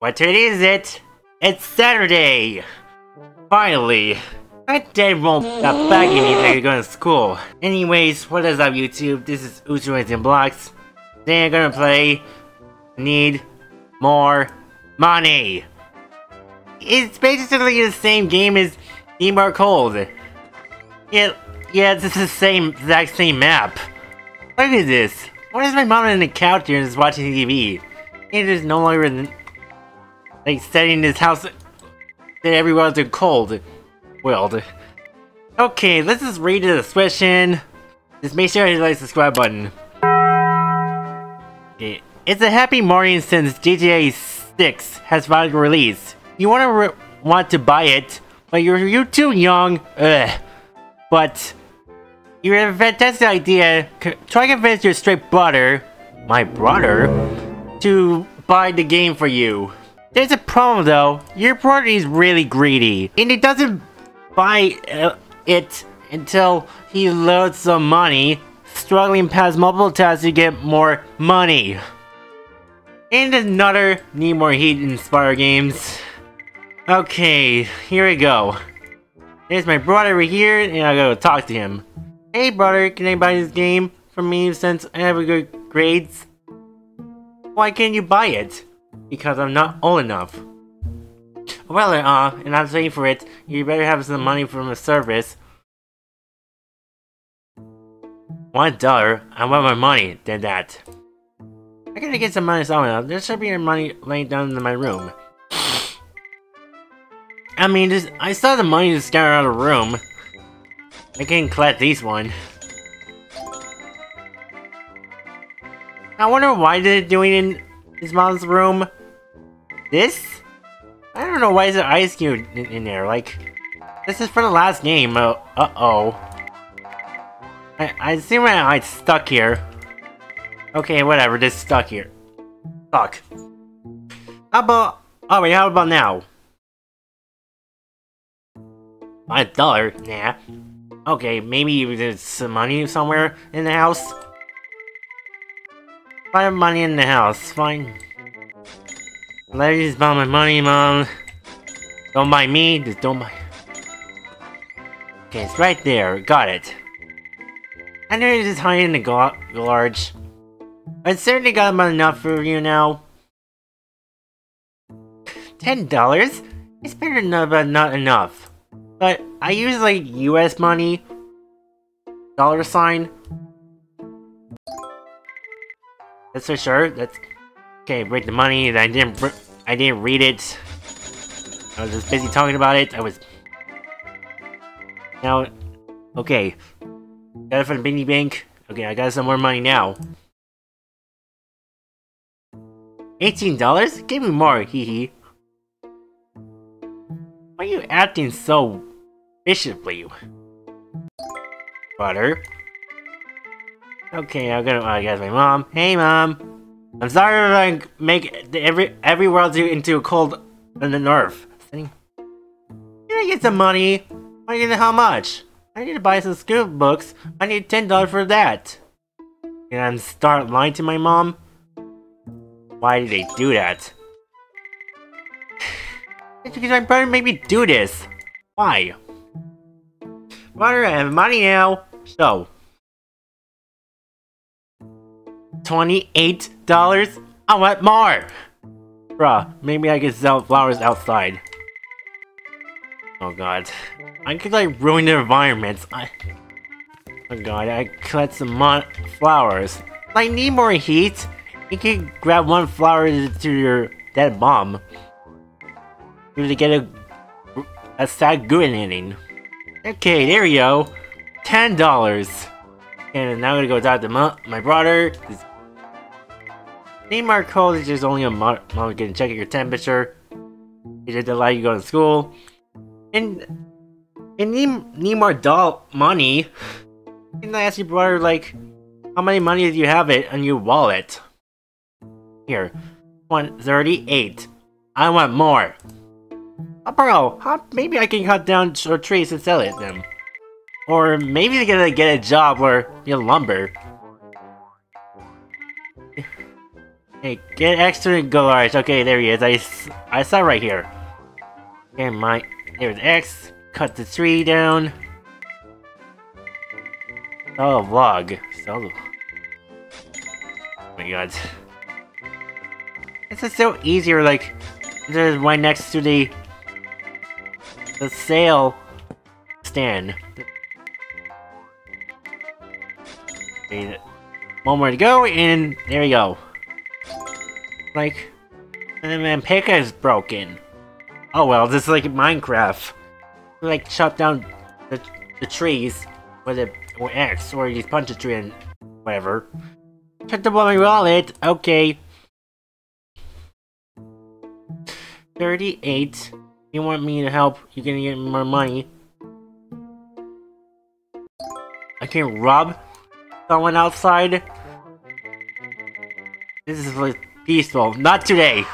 What day is it? It's Saturday! Finally! My dad won't stop bugging me that you're going to school. Anyways, what is up YouTube? This is Usuans and Blocks. Today I'm gonna play Need More Money. It's basically the same game as Need More Cold. Yeah, yeah, it's the same, exact same map. Look at this. Why is my mom on the couch here and is watching TV? It is no longer in, like setting this house that everyone's in cold world. Okay, let's just read the description. Just make sure you like the subscribe button. Okay. It's a happy morning since GTA 6 has finally released. You want to want to buy it, but you're you too young. Ugh. But you have a fantastic idea. C try to convince your straight brother, my brother, to buy the game for you. There's a problem though. Your brother is really greedy, and he doesn't buy uh, it until he loads some money, struggling past multiple tasks to get more money. And another Need More Heat inspired games. Okay, here we go. There's my brother over here, and I gotta talk to him. Hey brother, can I buy this game for me since I have good grades? Why can't you buy it? Because I'm not old enough. Well, uh, and I'm paying for it, you better have some money from the service. One dollar? I want more money than that. I gotta get some money somewhere. There should be money laying down in my room. I mean, just, I saw the money just scattered out of the room. I can't collect these one. I wonder why they're doing in his mom's room. This? I don't know why is there ice cube in, in there. Like, this is for the last game. Uh, uh oh. I I see my eyes stuck here. Okay, whatever. Just stuck here. Fuck. How about? Oh wait, how about now? My dollar? Nah. Okay, maybe there's some money somewhere in the house. Find money in the house. Fine. Just buy my money, mom. Don't buy me, just don't buy... Okay, it's right there. Got it. I know just hiding in the large. I certainly got about enough for you now. Ten dollars? It's better than but not enough. But I use like US money. Dollar sign. That's for sure. That's okay. Break the money. I didn't. I didn't read it. I was just busy talking about it. I was. Now, okay. Got it from the Bank. Okay, I got some more money now. $18? Give me more, hee hee. Why are you acting so viciously? Butter. Okay, I'm gonna I guess my mom. Hey mom! I'm sorry if I make every every world into a cold in the north. Can I get some money? I need how much? I need to buy some school books. I need ten dollars for that. And I start lying to my mom? Why did they do that? it's because my brother made me do this. Why? Brother, I have money now. So, $28? I want more! Bruh, maybe I can sell flowers outside. Oh god. I could like ruin the environment. I... Oh god, I cut some flowers. I need more heat. You can grab one flower to your dead mom. You to get a a sad good ending. Okay, there we go. Ten dollars. And now I'm gonna go talk to my, my brother. Neymar college is only a month. Mom can check your temperature. It just allow you to go to school. And and need, need doll money. Can I ask your brother like how many money do you have it on your wallet? Here. 138. I want more. Oh, bro, how, maybe I can cut down trees and sell it then. Or maybe I can get a job where you lumber. Hey, get extra garage. Okay, there he is. I, I saw right here. And my there's X. Cut the tree down. Oh, vlog. So. Oh my god. This is so easier. Like, there's right next to the the sale stand. One more to go, and there we go. Like, and then Pekka is broken. Oh well, this is like Minecraft. Like, chop down the, the trees with a or X, or you punch a tree and whatever. Check the my wallet, okay. 38. You want me to help, you're gonna get more money. I can rob someone outside. This is like peaceful. Not today.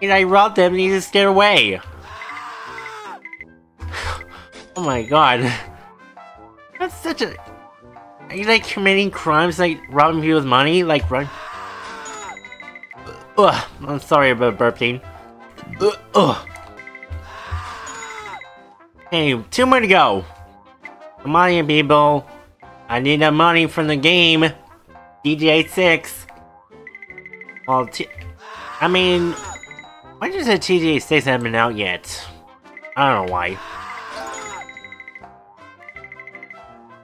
and I robbed them and he just get away. oh my god. That's such a... Are you like committing crimes like robbing people people's money? Like run... Ugh, I'm sorry about burping. Ugh, ugh. Hey, two more to go. Come on, people. I need the money from the game. GTA 6. Well, T I mean, why does the GTA 6 haven't been out yet? I don't know why.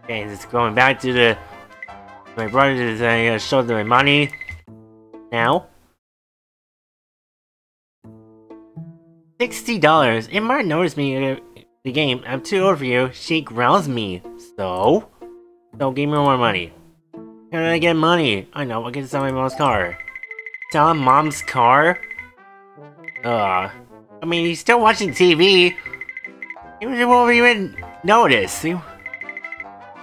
Okay, just going back to the... My brother is uh, show them my money. Now. $60. It might notice me uh, the game. I'm too old for you. She grounds me. So? So give me more money. How did I get money? I know, I get sell my mom's car. Sell mom's car? Uh, I mean, he's still watching TV. He won't even notice. What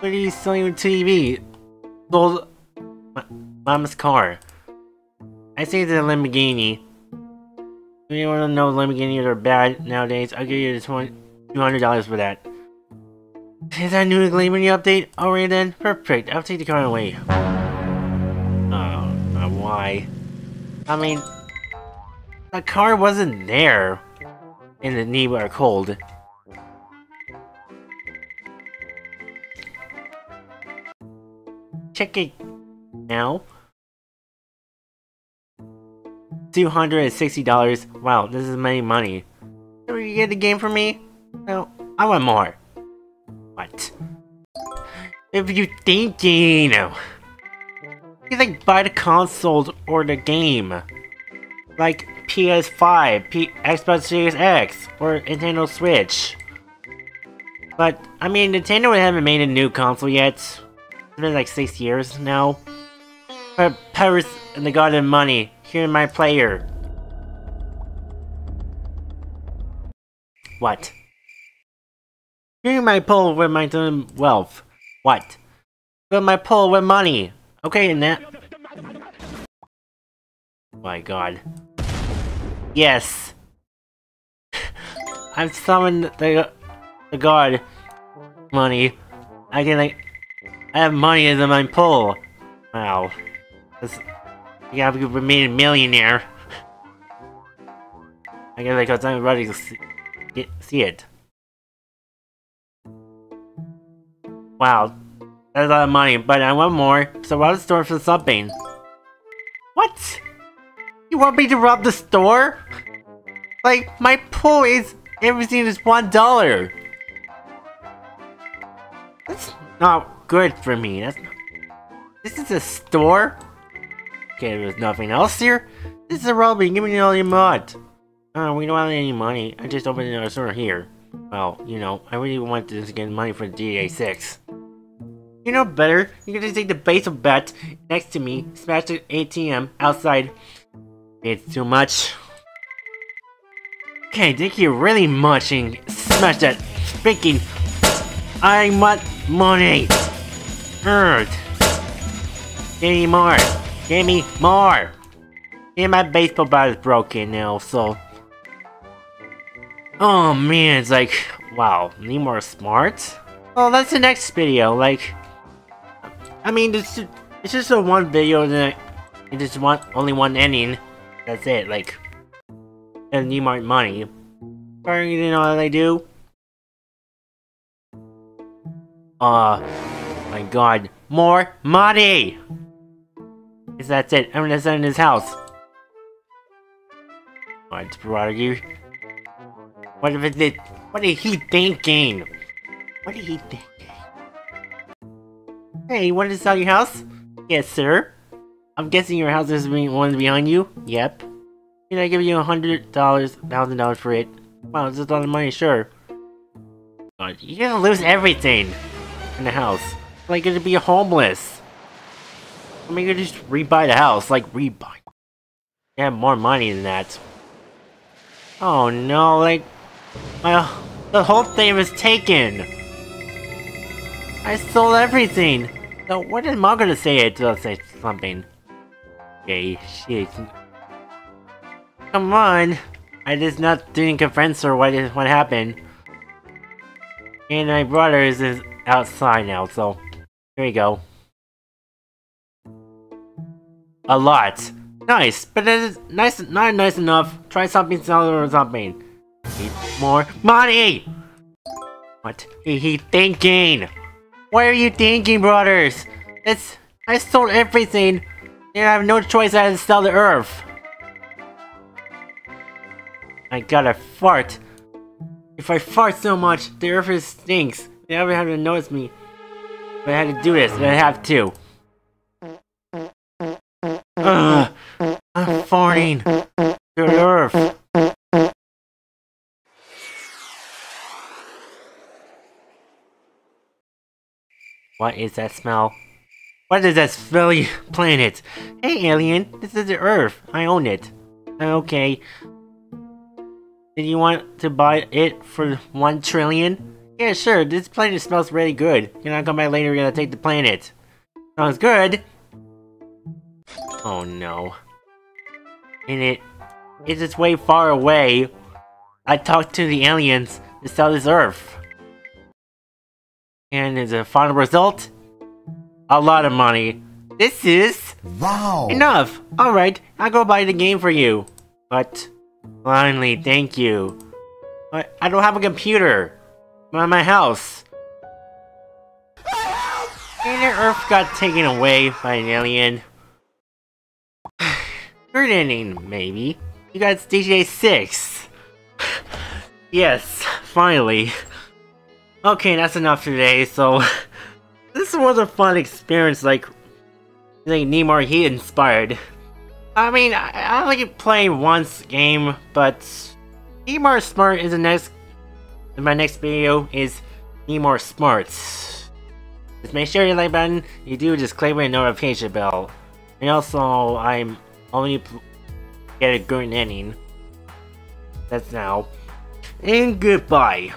are you selling on TV? Sold mom's car. I say it's a Lamborghini. If you want to know Lamborghinis are bad nowadays, I'll give you $200 for that. Is that new Lamborghini update? Alright then, perfect. I'll take the car away. Oh, uh, why? I mean, the car wasn't there in the Need More Cold. Check it now. $260. Wow, this is many money. Did you get the game for me? No, I want more. What? If you thinking? You like buy the console or the game. Like PS5, P Xbox Series X, or Nintendo Switch. But, I mean, Nintendo haven't made a new console yet. It's been like six years now. But Paris and the God of Money, here my player. What? Here my pull with my wealth. What? With my pull with money. Okay, that. My god. Yes! I've summoned the, the god money. I can like I have money as my pull. Wow. This you have to remain a millionaire. I guess because I'm ready to see, get, see it. Wow, that's a lot of money, but I want more, so I'll store for something. What? You want me to rob the store? Like, my pool is everything is one dollar. That's not good for me. That's not... This is a store? Okay, there's nothing else here? This is a robbery, give me all your mud. Oh, uh, we don't have any money. I just opened a store here. Well, you know, I really want to get money for GTA 6. You know better. You're gonna take the baseball bat next to me, smash the ATM outside. It's too much. Okay, thank you really much and smash that freaking I want money. Earth. Give me more. Give me more. Yeah, my baseball bat is broken now, so. Oh man, it's like, wow, need more smart? Well, that's the next video, like, I mean, it's, it's just a one video that it's just want only one ending. That's it, like... And need more money. Or you know what I do? Uh... My god. More money! Is that's it. I'm gonna send in his house. What, brother? What if it? What is he thinking? What is he thinking? Hey, you wanted to sell your house? Yes, sir. I'm guessing your house is the one behind you? Yep. Can I give you a hundred dollars, thousand dollars for it? Wow, it's a lot of money, sure. God, you're gonna lose everything in the house. Like, you're gonna be homeless. I mean, you just rebuy the house, like, rebuy. You have more money than that. Oh no, like, my, the whole thing was taken. I stole everything. So what is Mom gonna say to say something? Okay, shit. Come on. I just not didn't or what is what happened. And my brother is outside now, so here we go. A lot. Nice, but it is nice not nice enough. Try something else or something. Need more money! What is he thinking? What are you thinking, brothers? It's... I stole everything. And I have no choice I have to sell the earth. I gotta fart. If I fart so much, the earth stinks. They never have to notice me. But I had to do this, and I have to. Ugh! I'm farting. To the earth. What is that smell? What is that smelly planet? Hey alien, this is the Earth. I own it. Okay. Did you want to buy it for one trillion? Yeah, sure. This planet smells really good. You're gonna come back later, we're gonna take the planet. Sounds good. Oh no. And it... It's just way far away. I talked to the aliens to sell this Earth. And as a final result, a lot of money. This is... Wow! Enough! Alright, I'll go buy the game for you. But, finally, thank you. But I don't have a computer. I'm at my house. And the Earth got taken away by an alien. Third ending, maybe. You got GTA 6. yes, finally. Okay, that's enough today, so... this was a fun experience, like... Like, Nemor, he inspired. I mean, I, I like once game, but... Need More Smart is the next... My next video is Need More Smart. Just make sure you like button, you do just click the notification bell. And also, I'm only get a good ending. That's now. And goodbye.